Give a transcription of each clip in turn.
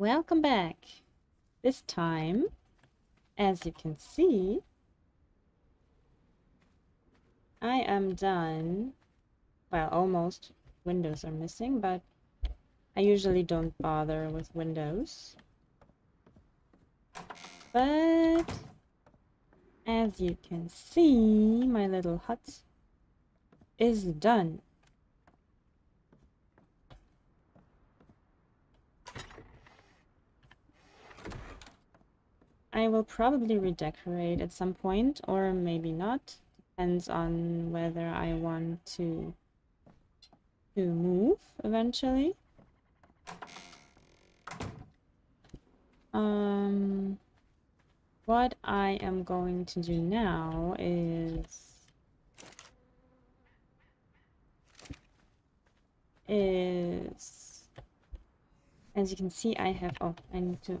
Welcome back. This time, as you can see, I am done. Well, almost. Windows are missing, but I usually don't bother with windows. But as you can see, my little hut is done. I will probably redecorate at some point, or maybe not. Depends on whether I want to, to move eventually. Um, what I am going to do now is... is... As you can see, I have... Oh, I need to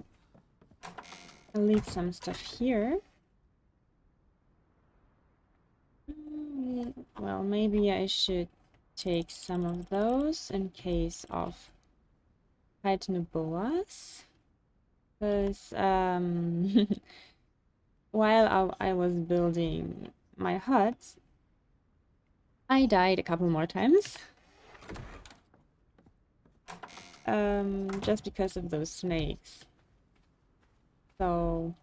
I'll leave some stuff here. Well, maybe I should take some of those in case of Titanoboas. Because um, while I, I was building my hut, I died a couple more times. Um, just because of those snakes. So,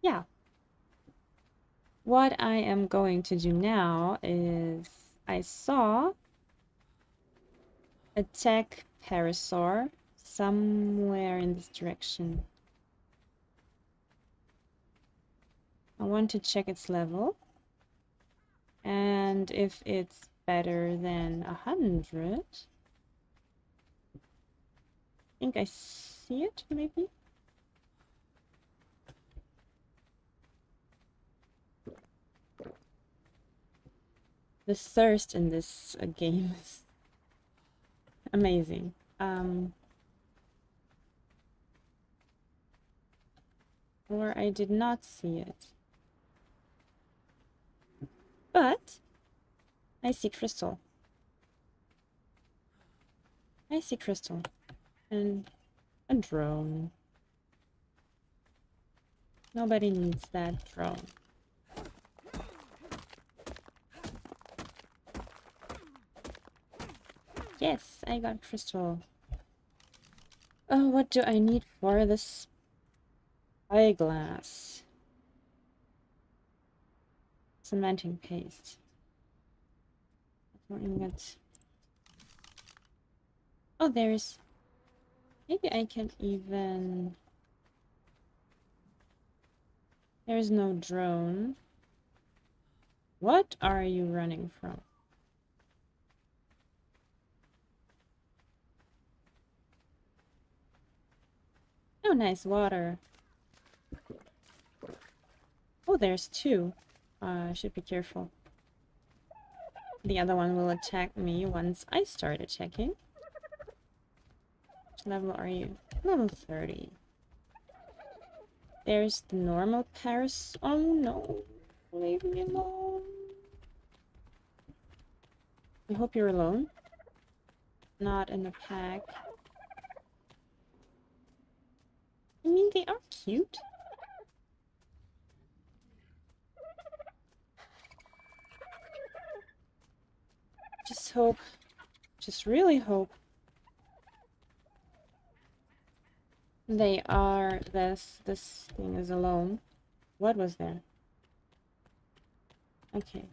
yeah. What I am going to do now is I saw a Tek parasaur somewhere in this direction. I want to check its level and if it's better than a hundred think I see it, maybe? The thirst in this uh, game is amazing. Um, or I did not see it. But I see crystal. I see crystal. And a drone. Nobody needs that drone. Yes, I got crystal. Oh, what do I need for this eyeglass? Cementing paste. I don't even. Oh, there's Maybe I can even... There's no drone. What are you running from? Oh, nice water. Oh, there's two. Uh, I should be careful. The other one will attack me once I start attacking level are you? Level 30. There's the normal Paris. Oh no. Leave me alone. I hope you're alone. Not in a pack. I mean, they are cute. Just hope, just really hope They are this this thing is alone. What was there? Okay.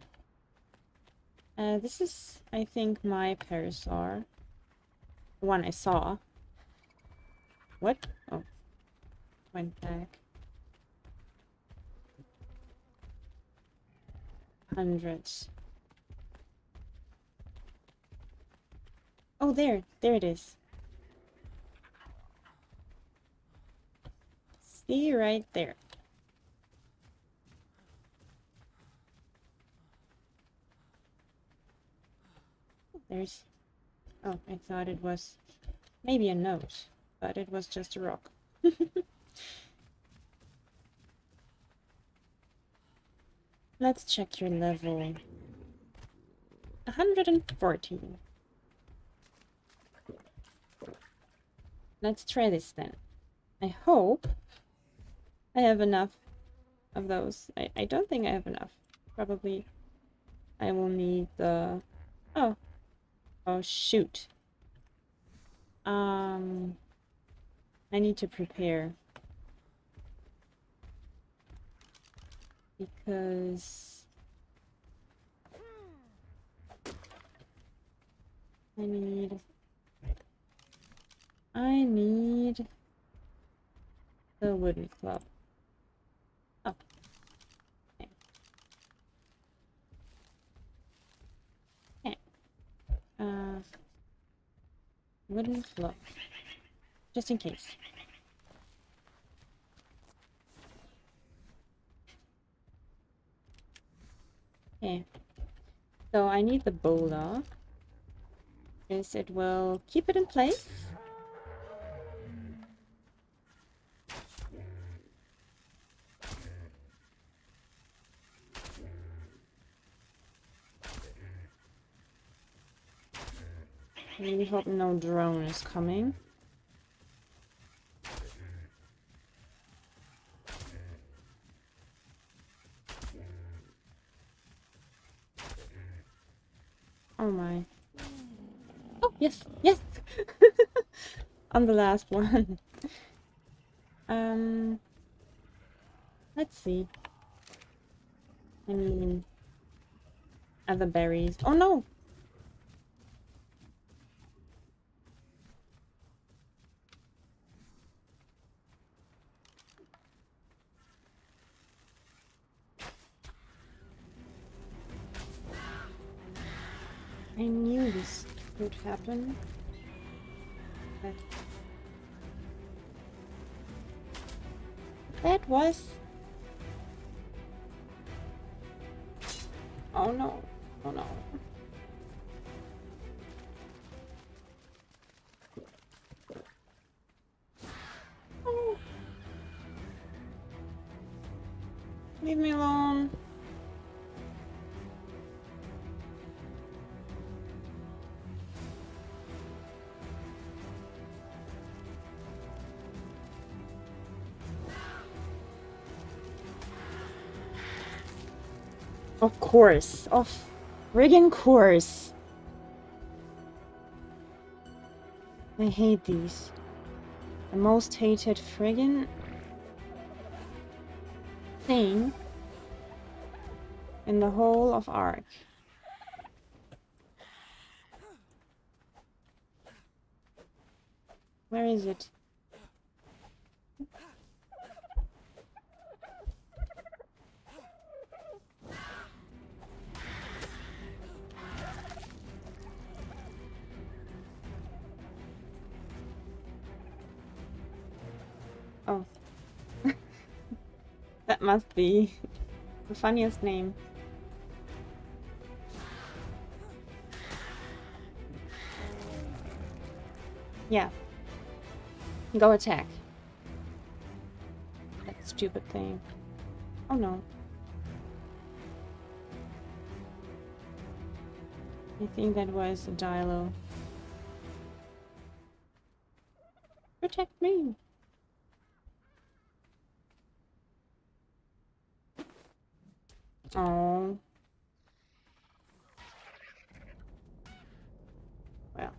Uh, this is, I think, my Parasaur. The one I saw. What? Oh. Went back. Hundreds. Oh, there. There it is. See right there. There's... Oh, I thought it was maybe a note, but it was just a rock. Let's check your level. 114. let's try this then. I hope I have enough of those. I, I don't think I have enough. Probably I will need the... Oh. Oh, shoot. Um... I need to prepare. Because... I need... I need the wooden club. Oh. Okay. okay. Uh, wooden club. Just in case. Okay. So I need the boulder. Because it will keep it in place. Really hope no drone is coming. Oh my. Oh, yes, yes! On the last one. um, let's see. I mean, other berries. Oh no! I knew this would happen. That, that was... Oh no. Oh no. Oh. Leave me alone. Of course. Of friggin' course. I hate these. The most hated friggin' thing in the whole of Ark. Where is it? Must be the funniest name. Yeah. Go attack. That stupid thing. Oh no. I think that was a Dilo. Protect me! Oh. Well.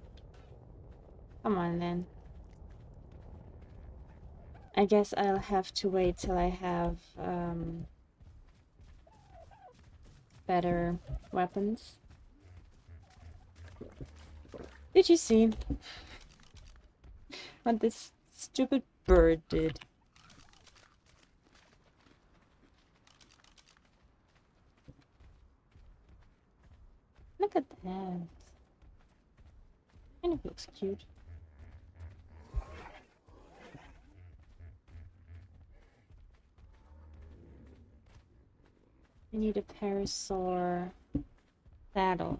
Come on then. I guess I'll have to wait till I have um, better weapons. Did you see what this stupid bird did? Look at that. Kind of looks cute. I need a parasaur saddle.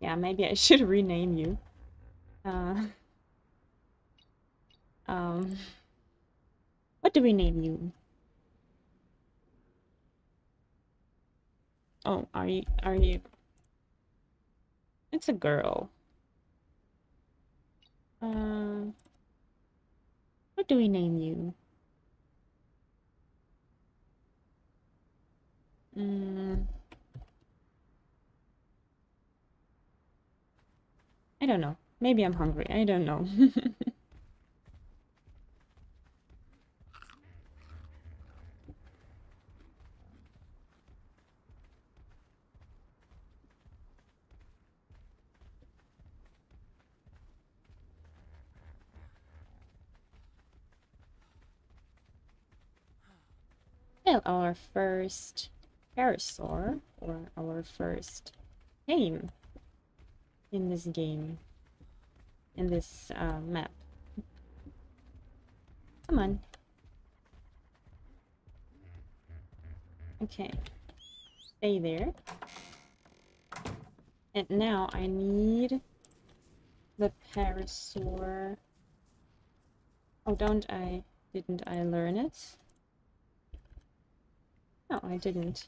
Yeah, maybe I should rename you. Uh, Um, what do we name you? Oh, are you, are you? It's a girl. Uh, what do we name you? Mm. I don't know. Maybe I'm hungry. I don't know. well, our first parasaur, or our first game in this game, in this uh, map. Come on. Okay. Stay there. And now I need the parasaur. Oh, don't I? Didn't I learn it? No, I didn't.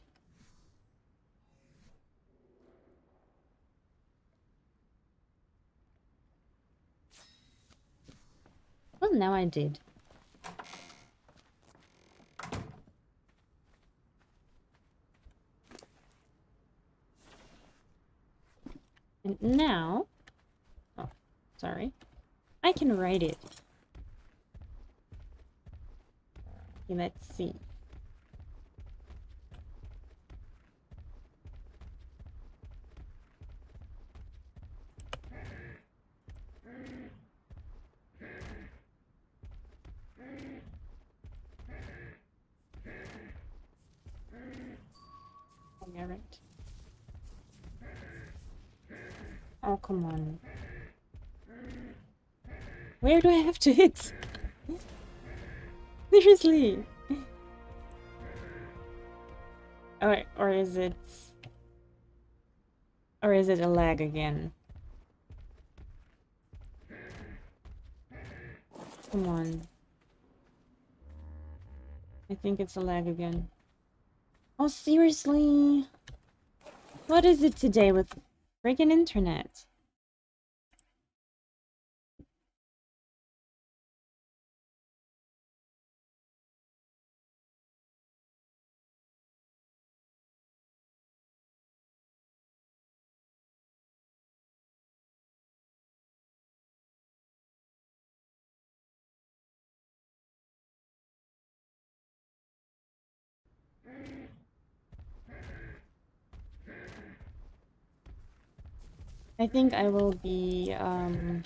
Well, now I did. And now... Oh, sorry. I can write it. Okay, let's see. Alright. Oh, come on. Where do I have to hit? Seriously! Or, or is it... Or is it a lag again? Come on. I think it's a lag again. Oh, seriously? What is it today with friggin' internet? I think I will be um,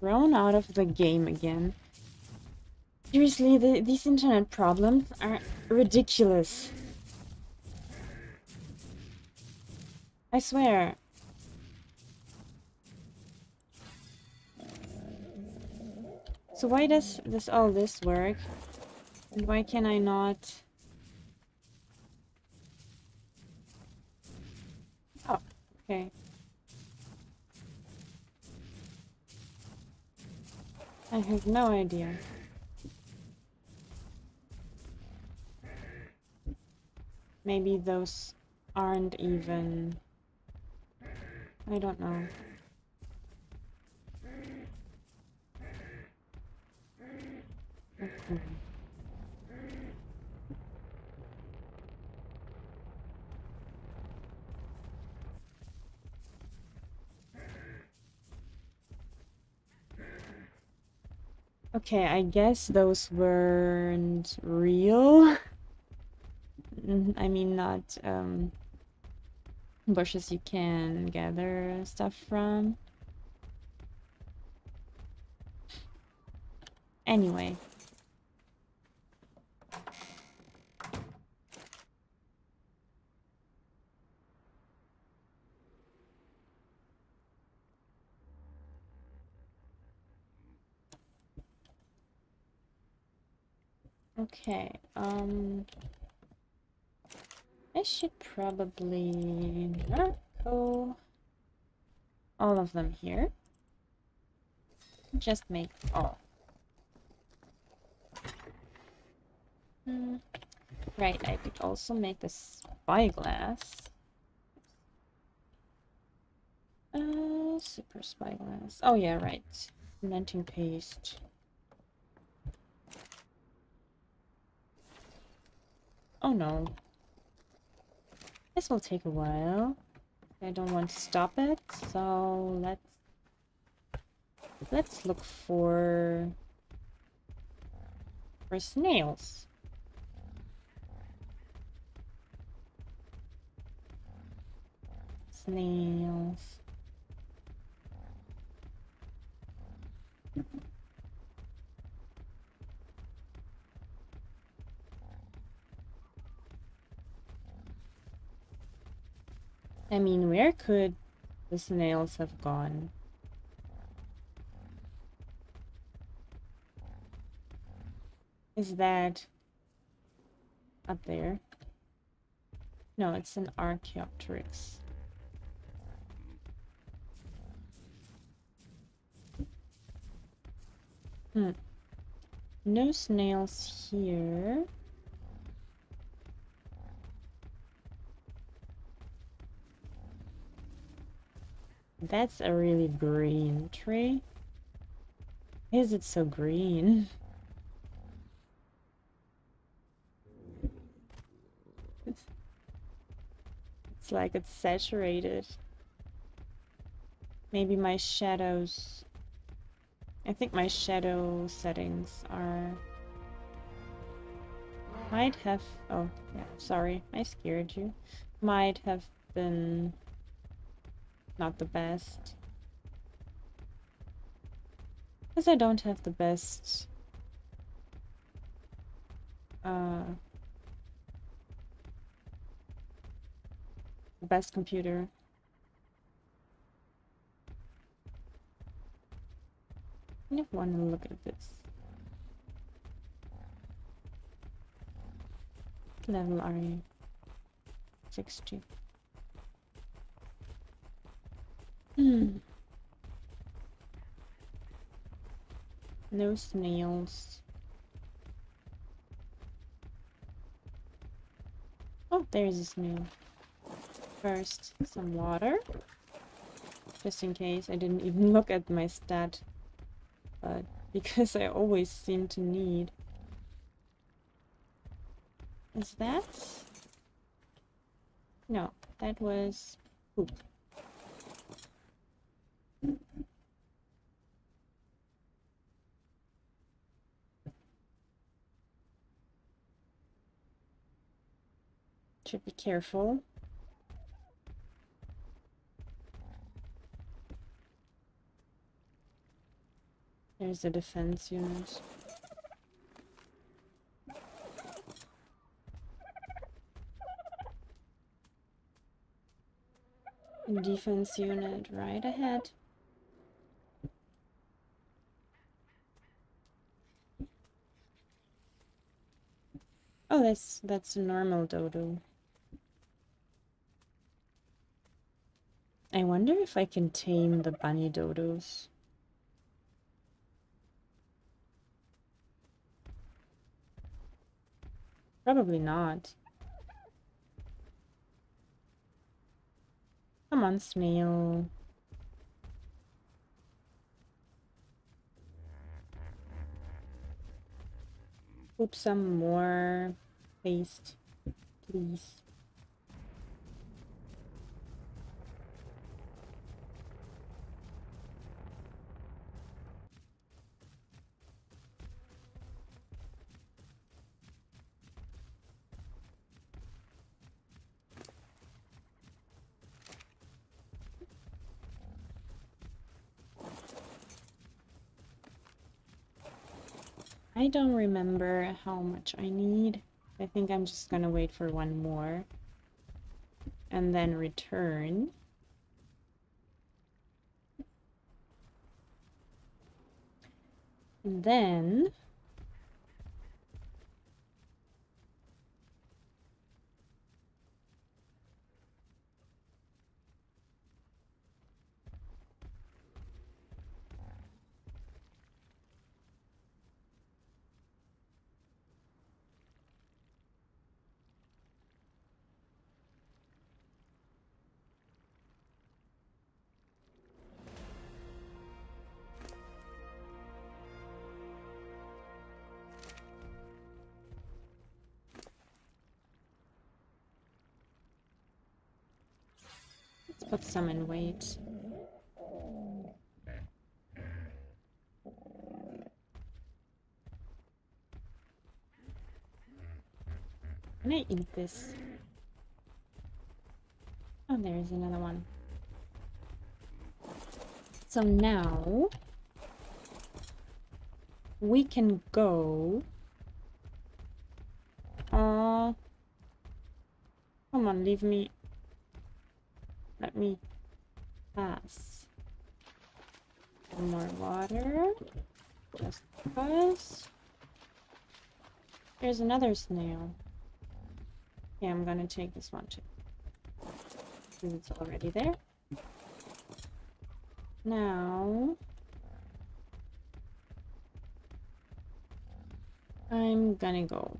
thrown out of the game again. Seriously, the, these internet problems are ridiculous. I swear. So why does this all this work? And why can I not... Oh, okay. I have no idea. Maybe those aren't even... I don't know. Okay. Okay, I guess those weren't real. Mm, I mean, not um, bushes you can gather stuff from. Anyway. Okay, um... I should probably not go all of them here. Just make all. Hmm. Right, I could also make the spyglass. Uh, super spyglass. Oh yeah, right. Cementing paste. Oh no. This will take a while. I don't want to stop it, so let's let's look for for snails. Snails. I mean, where could the snails have gone? Is that up there? No, it's an Archaeopteryx. Hmm. No snails here. That's a really green tree. Why is it so green? It's like it's saturated. Maybe my shadows... I think my shadow settings are... Might have... Oh, yeah, sorry. I scared you. Might have been not the best. Because I don't have the best... Uh... Best computer. I just want to look at this. Level are you? 60. Hmm. No snails. Oh, there's a snail. First, some water. Just in case. I didn't even look at my stat. But because I always seem to need. Is that? No, that was poop. Should be careful. There's a defense unit. Defense unit right ahead. Oh, that's that's a normal dodo. I wonder if I can tame the bunny dodos. Probably not. Come on, snail. Put some more paste, please. I don't remember how much I need. I think I'm just gonna wait for one more. And then return. And then... put some in wait. Can I eat this? Oh, there's another one. So now we can go. Uh, come on, leave me. Let me pass. more water. Just because. There's another snail. Yeah, I'm gonna take this one too. Because it's already there. Now... I'm gonna go.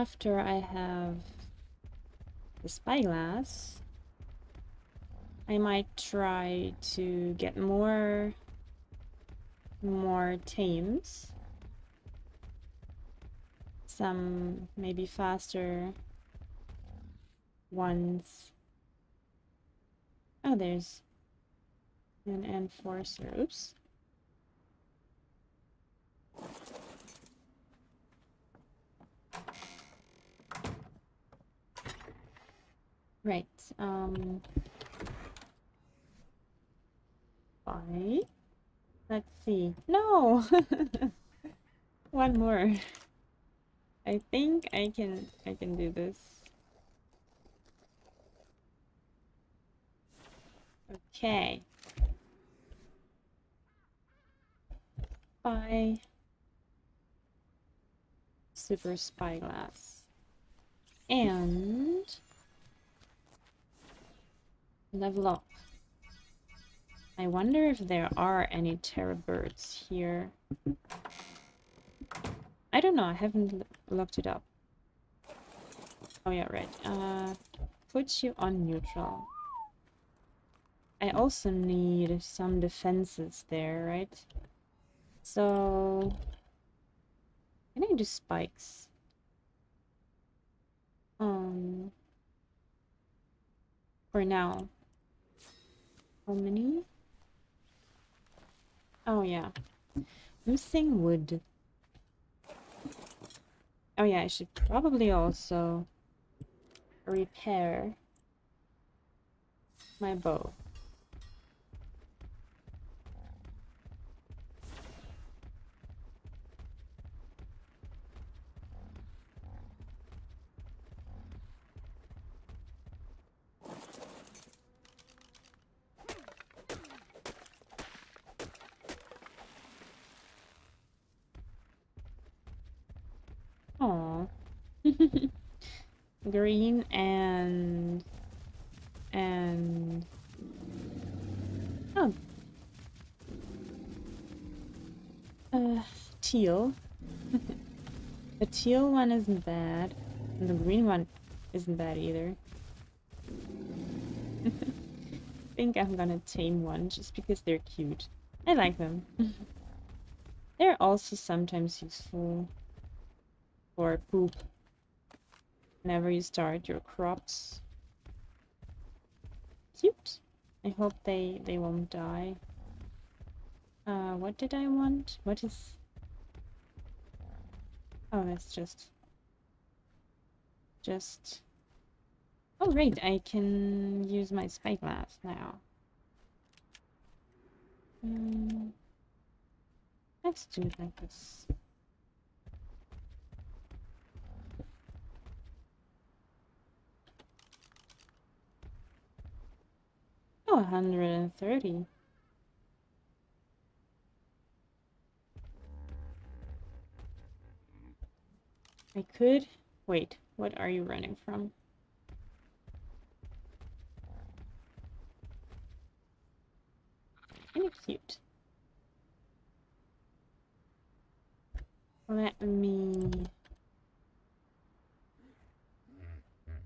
After I have the spyglass, I might try to get more more tames. Some maybe faster ones. Oh, there's an enforcer. Oops. Right. Um. Bye. Let's see. No! One more. I think I can I can do this. Okay. Bye. Super spyglass. And level up. I wonder if there are any terror birds here. I don't know, I haven't looked it up. Oh yeah, right. Uh, put you on neutral. I also need some defenses there, right? So... Can I do spikes? Um... For now. How many? Oh, yeah. Missing wood. Oh, yeah, I should probably also repair my bow. green and and oh. Uh teal. The teal one isn't bad and the green one isn't bad either. I think I'm gonna tame one just because they're cute. I like them. They're also sometimes useful for poop whenever you start your crops. Cute. I hope they, they won't die. Uh, what did I want? What is... Oh, that's just... Just... Oh, right, I can use my spyglass now. Um, let's do it like this. Oh, 130. I could... Wait, what are you running from? Kind of cute. Let me...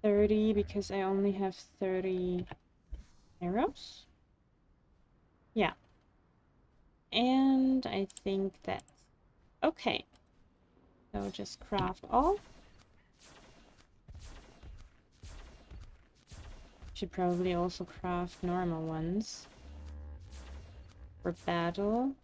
30 because I only have 30 arrows? Yeah. And I think that's okay. So just craft all. Should probably also craft normal ones. For battle.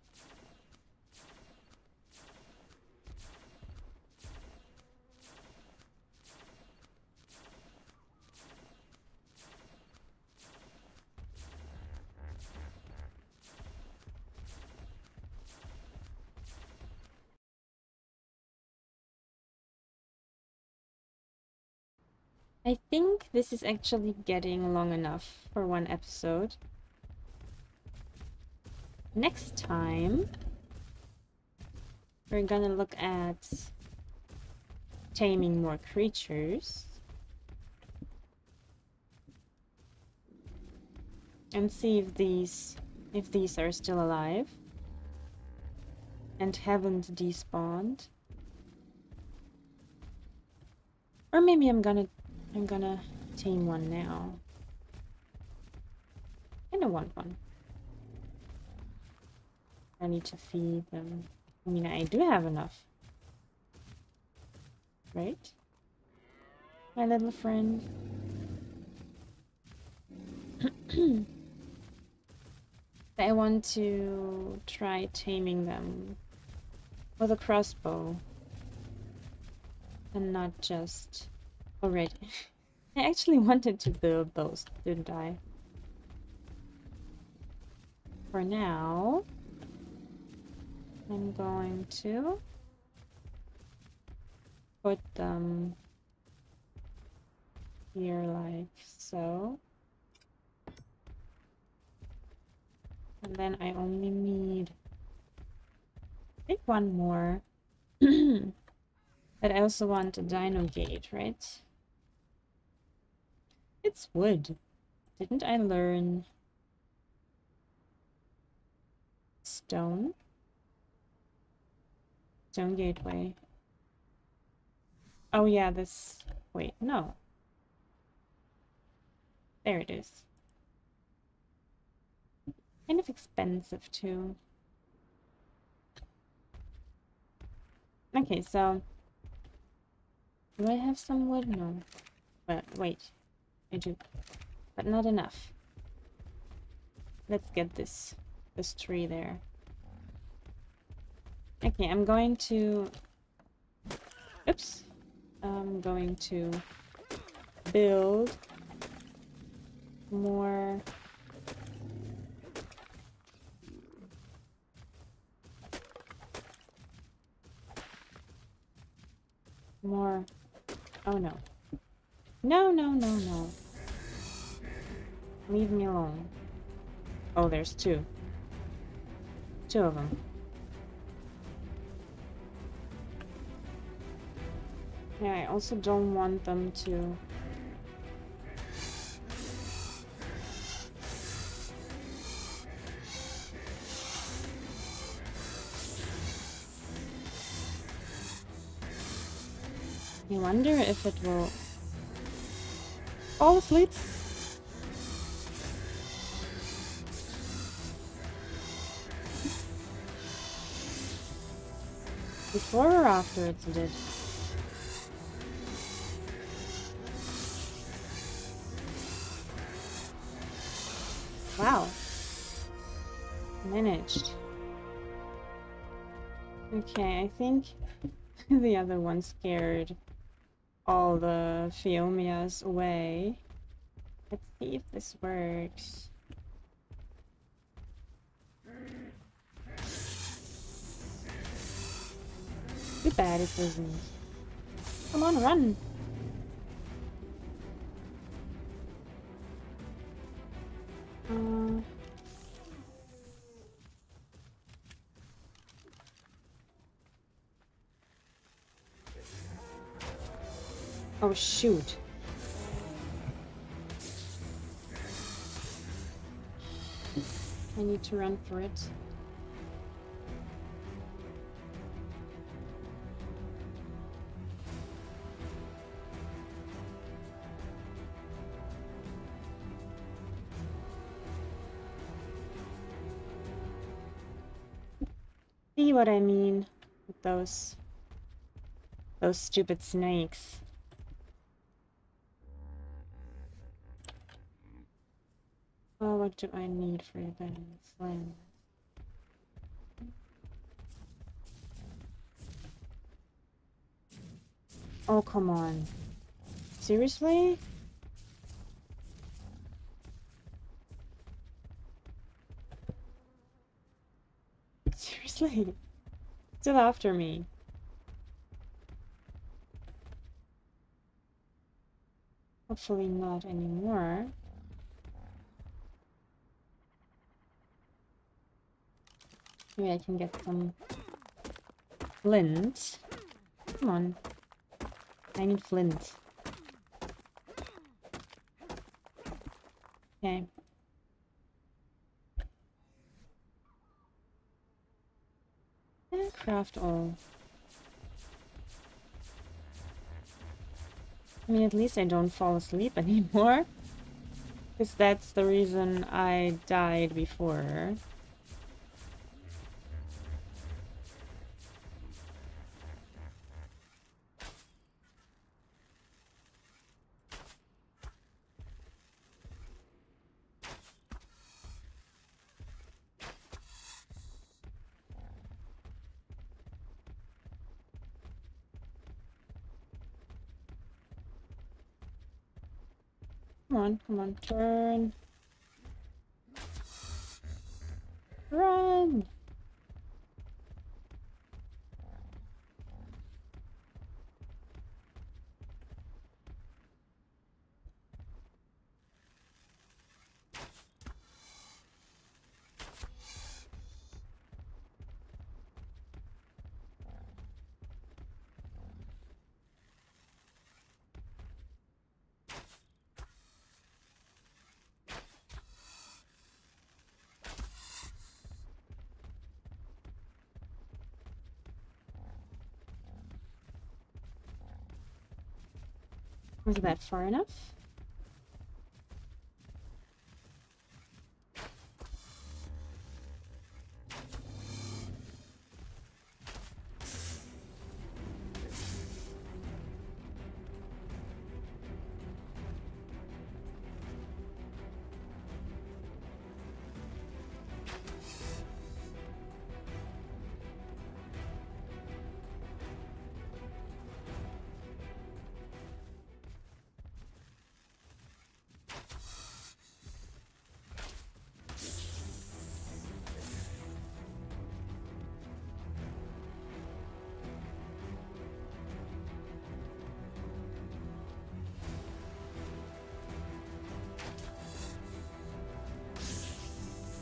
I think this is actually getting long enough for one episode. Next time, we're gonna look at taming more creatures. And see if these if these are still alive and haven't despawned. Or maybe I'm gonna I'm gonna tame one now. I don't want one. I need to feed them. I mean, I do have enough. Right? My little friend. I want to try taming them with a crossbow. And not just already. I actually wanted to build those, didn't I? For now, I'm going to put them here like so. And then I only need, I think one more. but I also want a dino gate, right? It's wood. Didn't I learn stone? Stone gateway. Oh yeah, this... Wait, no. There it is. Kind of expensive too. Okay, so... Do I have some wood? No. But wait. I do. But not enough. Let's get this this tree there. Okay, I'm going to oops. I'm going to build more more oh no no, no, no, no. Leave me alone. Oh, there's two. Two of them. Yeah, I also don't want them to... I wonder if it will fall asleep. Before or after it's did? Wow. Managed. Okay, I think the other one scared all the Phiomias away. Let's see if this works. Too bad it doesn't. Come on, run! Uh... Oh, shoot. I need to run for it. See what I mean with those those stupid snakes. Oh, what do I need for balance? Lens. Oh, come on. Seriously? Still after me. Hopefully not anymore. Maybe I can get some flint. Come on. I need flint. Okay. And craft all. I mean, at least I don't fall asleep anymore. Because that's the reason I died before. On, come on, turn. Run! Was that far enough?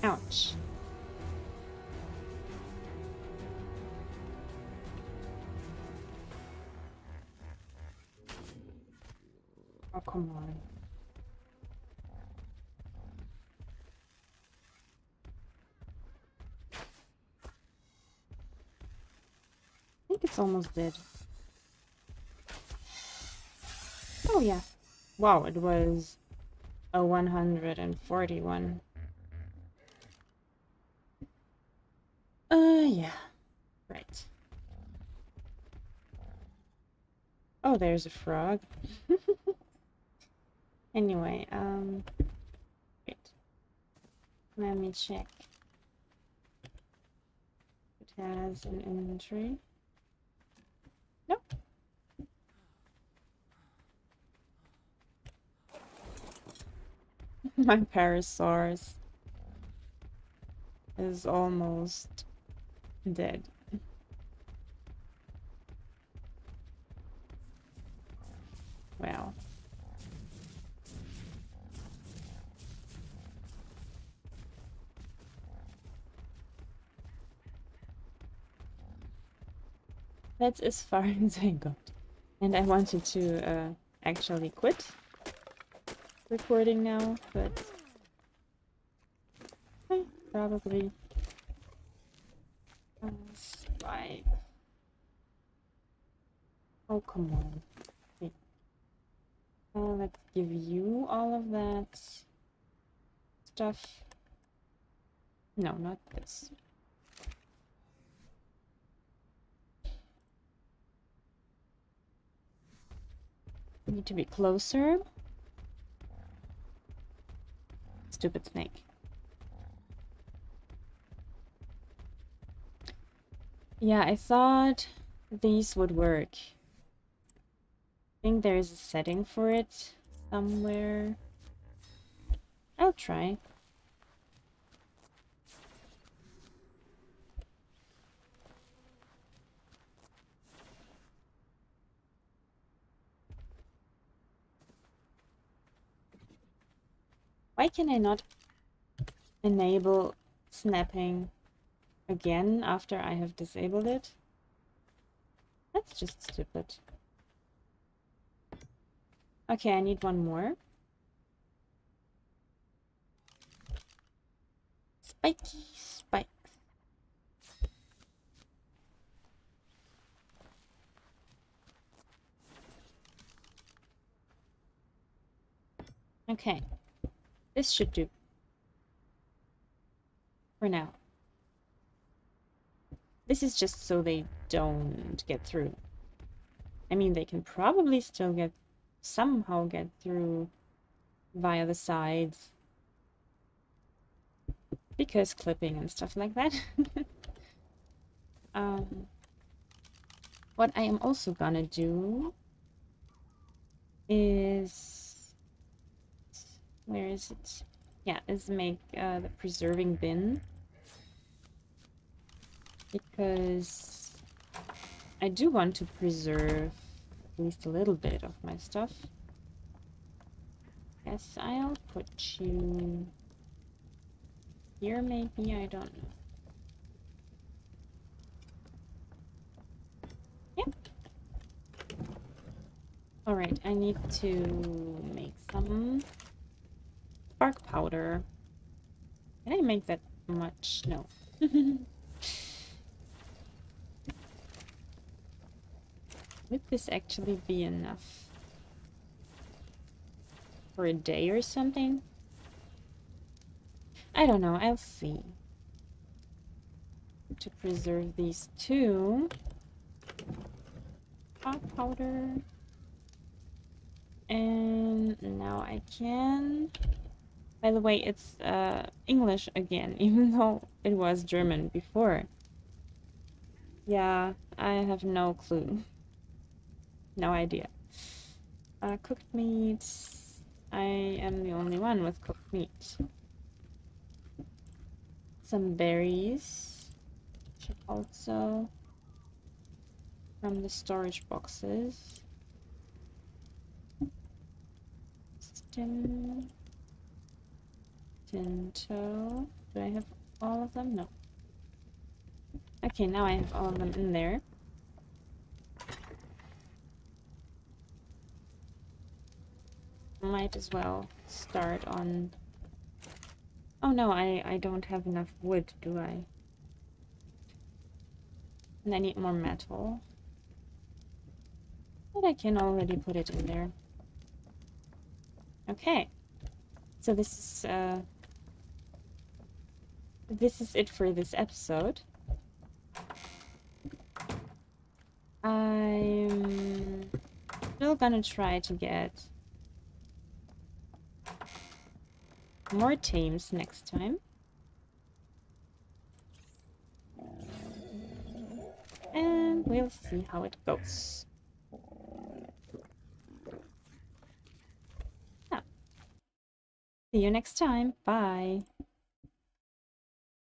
Ouch. Oh, come on. I think it's almost dead. Oh yeah. Wow, it was a 141. Uh, yeah. Right. Oh, there's a frog. anyway, um... Wait. Let me check. It has an inventory. Nope. My parasaurus is almost dead. That's as far as I got. And I wanted to uh, actually quit recording now, but eh, probably Right. Oh, come on. Wait. Uh, let's give you all of that stuff. No, not this. Need to be closer. Stupid snake. Yeah, I thought these would work. I think there is a setting for it somewhere. I'll try. Why can I not enable snapping again after I have disabled it? That's just stupid. Okay, I need one more. Spiky spikes. Okay. This should do. For now. This is just so they don't get through. I mean, they can probably still get, somehow get through via the sides. Because clipping and stuff like that. um, what I am also gonna do is, where is it? Yeah, is make uh, the preserving bin because I do want to preserve at least a little bit of my stuff. Guess I'll put you here maybe, I don't know. Yep. Alright, I need to make some spark powder. Can I make that much? No. Would this actually be enough? For a day or something? I don't know, I'll see. To preserve these two. Hot powder. And now I can... By the way, it's uh, English again, even though it was German before. Yeah, I have no clue. No idea. Uh, cooked meat. I am the only one with cooked meat. Some berries. Also from the storage boxes. Stim. Tinto. Do I have all of them? No. Okay, now I have all of them in there. might as well start on... Oh no, I, I don't have enough wood, do I? And I need more metal. But I can already put it in there. Okay. So this is, uh... This is it for this episode. I'm still gonna try to get more teams next time. And we'll see how it goes. Yeah. See you next time. Bye.